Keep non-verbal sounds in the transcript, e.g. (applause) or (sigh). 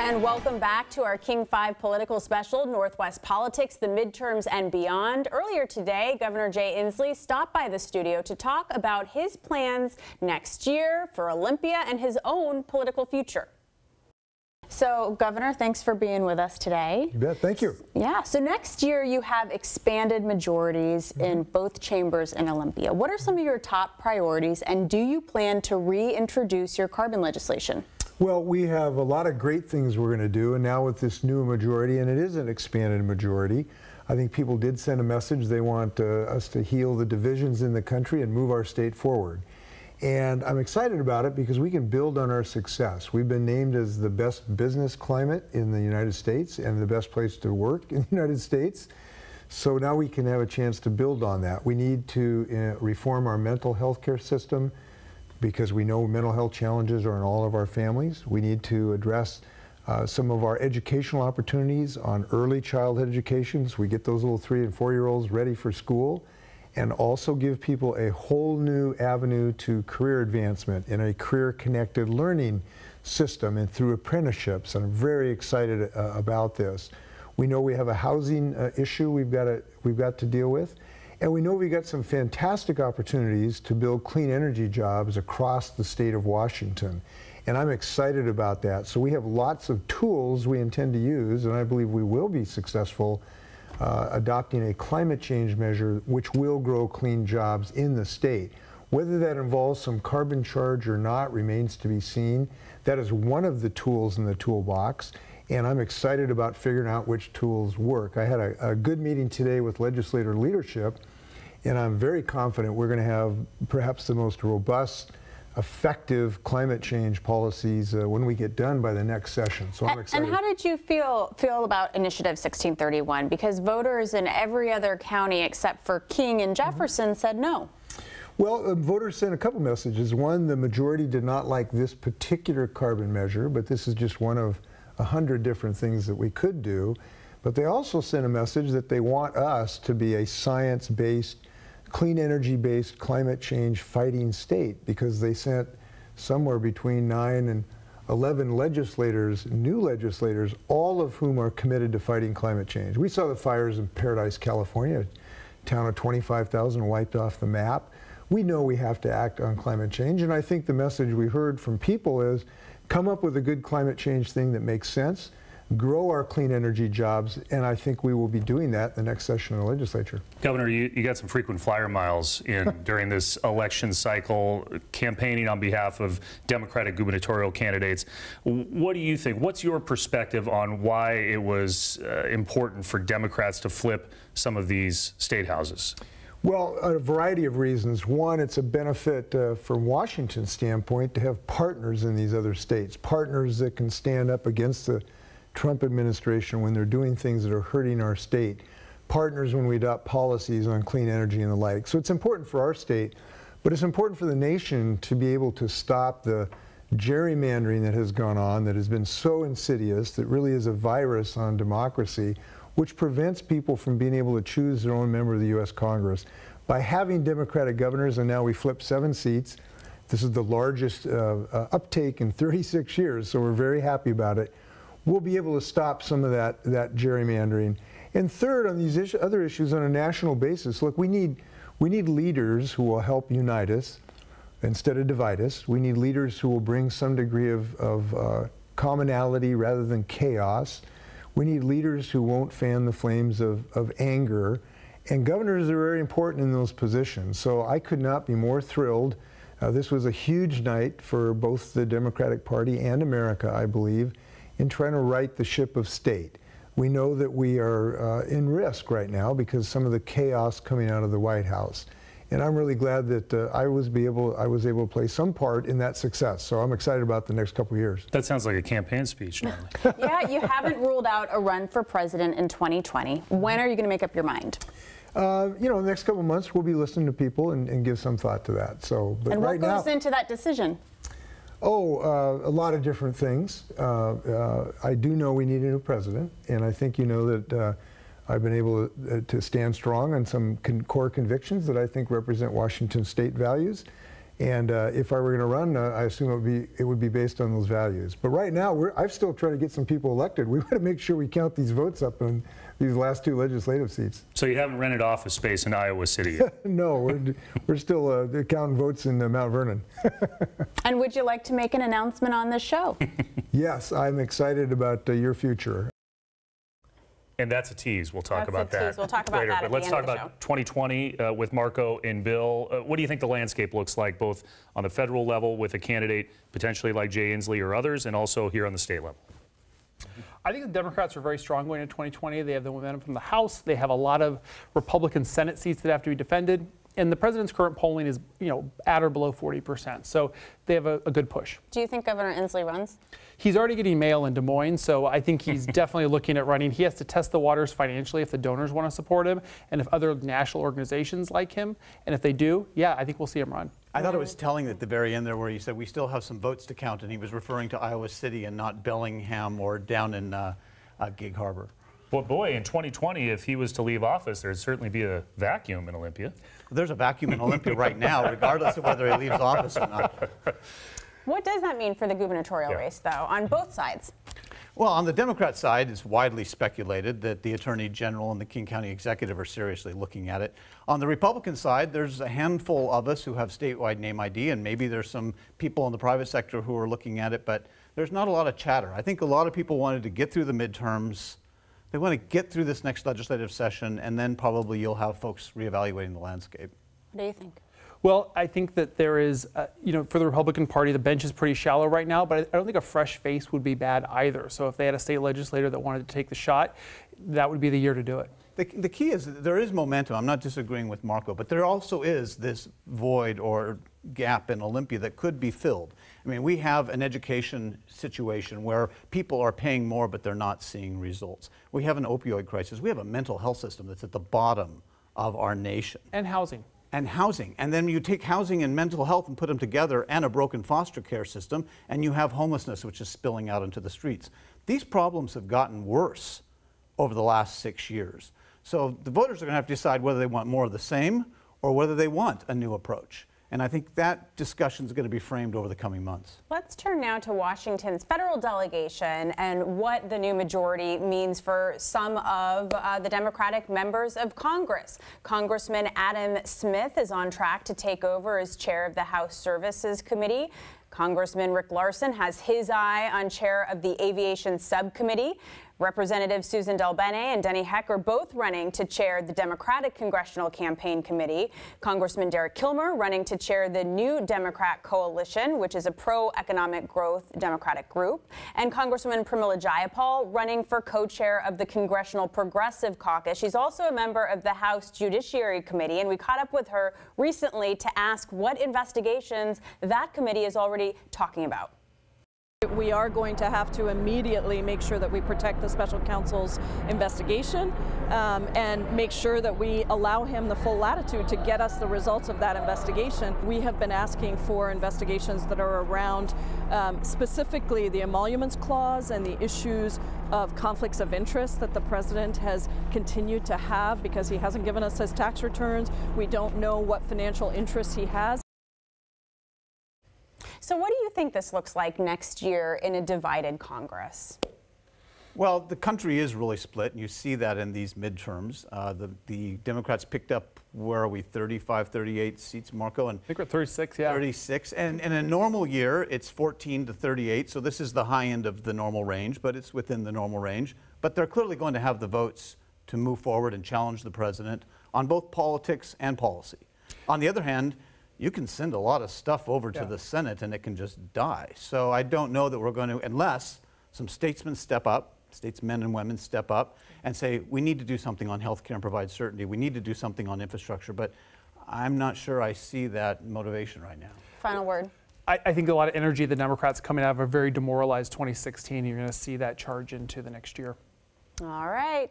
And welcome back to our King 5 political special, Northwest Politics, the midterms and beyond. Earlier today, Governor Jay Inslee stopped by the studio to talk about his plans next year for Olympia and his own political future. So, Governor, thanks for being with us today. You bet. Thank you. Yeah. So, next year you have expanded majorities mm -hmm. in both chambers in Olympia. What are some of your top priorities, and do you plan to reintroduce your carbon legislation? Well, we have a lot of great things we're going to do, and now with this new majority, and it is an expanded majority, I think people did send a message. They want uh, us to heal the divisions in the country and move our state forward. And I'm excited about it because we can build on our success. We've been named as the best business climate in the United States and the best place to work in the United States. So now we can have a chance to build on that. We need to uh, reform our mental health care system because we know mental health challenges are in all of our families. We need to address uh, some of our educational opportunities on early childhood education so we get those little three and four year olds ready for school and also give people a whole new avenue to career advancement in a career connected learning system and through apprenticeships. And I'm very excited uh, about this. We know we have a housing uh, issue we've got, to, we've got to deal with. And we know we've got some fantastic opportunities to build clean energy jobs across the state of Washington. And I'm excited about that. So we have lots of tools we intend to use, and I believe we will be successful uh, adopting a climate change measure which will grow clean jobs in the state. Whether that involves some carbon charge or not remains to be seen. That is one of the tools in the toolbox and I'm excited about figuring out which tools work. I had a, a good meeting today with legislator leadership, and I'm very confident we're going to have perhaps the most robust, effective climate change policies uh, when we get done by the next session. So I'm excited. And how did you feel feel about Initiative 1631? Because voters in every other county except for King and Jefferson mm -hmm. said no. Well, uh, voters sent a couple messages. One, the majority did not like this particular carbon measure, but this is just one of a hundred different things that we could do. But they also sent a message that they want us to be a science-based, clean energy-based, climate change fighting state because they sent somewhere between nine and 11 legislators, new legislators, all of whom are committed to fighting climate change. We saw the fires in Paradise, California, a town of 25,000 wiped off the map. We know we have to act on climate change, and I think the message we heard from people is come up with a good climate change thing that makes sense, grow our clean energy jobs, and I think we will be doing that in the next session of the legislature. Governor, you, you got some frequent flyer miles in (laughs) during this election cycle, campaigning on behalf of Democratic gubernatorial candidates. What do you think? What's your perspective on why it was uh, important for Democrats to flip some of these state houses? Well, a variety of reasons. One, it's a benefit uh, from Washington's standpoint to have partners in these other states, partners that can stand up against the Trump administration when they're doing things that are hurting our state, partners when we adopt policies on clean energy and the like. So it's important for our state, but it's important for the nation to be able to stop the gerrymandering that has gone on that has been so insidious that really is a virus on democracy which prevents people from being able to choose their own member of the U.S. Congress. By having Democratic governors, and now we flip seven seats, this is the largest uh, uh, uptake in 36 years, so we're very happy about it. We'll be able to stop some of that, that gerrymandering. And third, on these other issues on a national basis, look, we need, we need leaders who will help unite us instead of divide us. We need leaders who will bring some degree of, of uh, commonality rather than chaos. We need leaders who won't fan the flames of, of anger. And governors are very important in those positions. So I could not be more thrilled. Uh, this was a huge night for both the Democratic Party and America, I believe, in trying to right the ship of state. We know that we are uh, in risk right now because some of the chaos coming out of the White House and I'm really glad that uh, I was be able I was able to play some part in that success. So I'm excited about the next couple years. That sounds like a campaign speech, (laughs) yeah, you haven't ruled out a run for president in 2020. When are you going to make up your mind? Uh, you know, the next couple months we'll be listening to people and, and, give some thought to that. So, but and what goes now, into that decision? Oh, uh, a lot of different things. Uh, uh, I do know we need a new president, and I think you know that uh, I've been able to, uh, to stand strong on some con core convictions that I think represent Washington state values. And uh, if I were going to run, uh, I assume it would be it would be based on those values. But right now, we're, I'm still trying to get some people elected. We've got to make sure we count these votes up in these last two legislative seats. So you haven't rented office space in Iowa City yet? (laughs) no, we're, we're still uh, counting votes in uh, Mount Vernon. (laughs) and would you like to make an announcement on this show? yes, I'm excited about uh, your future. And that's a tease. We'll talk that's about that. Tease. We'll talk about later. that. But let's talk about show. 2020 uh, with Marco and Bill. Uh, what do you think the landscape looks like, both on the federal level with a candidate potentially like Jay Inslee or others, and also here on the state level? I think the Democrats are very strong going into 2020. They have the momentum from the House. They have a lot of Republican Senate seats that have to be defended. And the president's current polling is, you know, at or below 40%. So they have a, a good push. Do you think Governor Inslee runs? He's already getting mail in Des Moines, so I think he's (laughs) definitely looking at running. He has to test the waters financially if the donors want to support him and if other national organizations like him. And if they do, yeah, I think we'll see him run. I thought it was telling at the very end there where he said we still have some votes to count, and he was referring to Iowa City and not Bellingham or down in uh, uh, Gig Harbor. Well, boy, in 2020, if he was to leave office, there'd certainly be a vacuum in Olympia. There's a vacuum in Olympia right now, (laughs) regardless of whether he leaves office or not. What does that mean for the gubernatorial Yeah. race, though, on both sides? Well, on the Democrat side, it's widely speculated that the Attorney General and the King County Executive are seriously looking at it. On the Republican side, there's a handful of us who have statewide name ID, and maybe there's some people in the private sector who are looking at it, but there's not a lot of chatter. I think a lot of people wanted to get through the midterms. They want to get through this next legislative session, and then probably you'll have folks reevaluating the landscape. What do you think? Well, I think that there is, uh, you know, for the Republican Party, the bench is pretty shallow right now, but I, I don't think a fresh face would be bad either. So if they had a state legislator that wanted to take the shot, that would be the year to do it. The, the key is there is momentum. I'm not disagreeing with Marco, but there also is this void or gap in Olympia that could be filled. I mean, we have an education situation where people are paying more, but they're not seeing results. We have an opioid crisis. We have a mental health system that's at the bottom of our nation. And housing. And housing. And then you take housing and mental health and put them together and a broken foster care system, and you have homelessness, which is spilling out into the streets. These problems have gotten worse over the last six years. So the voters are going to have to decide whether they want more of the same or whether they want a new approach. And I think that discussion is going to be framed over the coming months. Let's turn now to Washington's federal delegation and what the new majority means for some of uh, the Democratic members of Congress. Congressman Adam Smith is on track to take over as chair of the House Services Committee. Congressman Rick Larsen has his eye on chair of the Aviation Subcommittee. Representatives Susan DelBene and Denny Heck are both running to chair the Democratic Congressional Campaign Committee. Congressman Derek Kilmer running to chair the New Democrat Coalition, which is a pro-economic growth Democratic group, and Congresswoman Pramila Jayapal running for co-chair of the Congressional Progressive Caucus. She's also a member of the House Judiciary Committee, and we caught up with her recently to ask what investigations that committee is already talking about. We are going to have to immediately make sure that we protect the special counsel's investigation um, and make sure that we allow him the full latitude to get us the results of that investigation. We have been asking for investigations that are around um, specifically the emoluments clause and the issues of conflicts of interest that the president has continued to have because he hasn't given us his tax returns. We don't know what financial interests he has. So, what do you think this looks like next year in a divided Congress? Well, the country is really split, and you see that in these midterms. Uh, the, the Democrats picked up, where are we, 35, 38 seats, Marco? And I think we're at 36, yeah. 36. And in a normal year, it's 14 to 38. So this is the high end of the normal range, but it's within the normal range. But they're clearly going to have the votes to move forward and challenge the president on both politics and policy. On the other hand, you can send a lot of stuff over to the Senate and it can just die. So I don't know that we're going to, unless some statesmen step up, statesmen and women step up and say, we need to do something on health care and provide certainty. We need to do something on infrastructure. But I'm not sure I see that motivation right now. Final word. I, I think a lot of energy the Democrats coming out of a very demoralized 2016. You're going to see that charge into the next year. All right.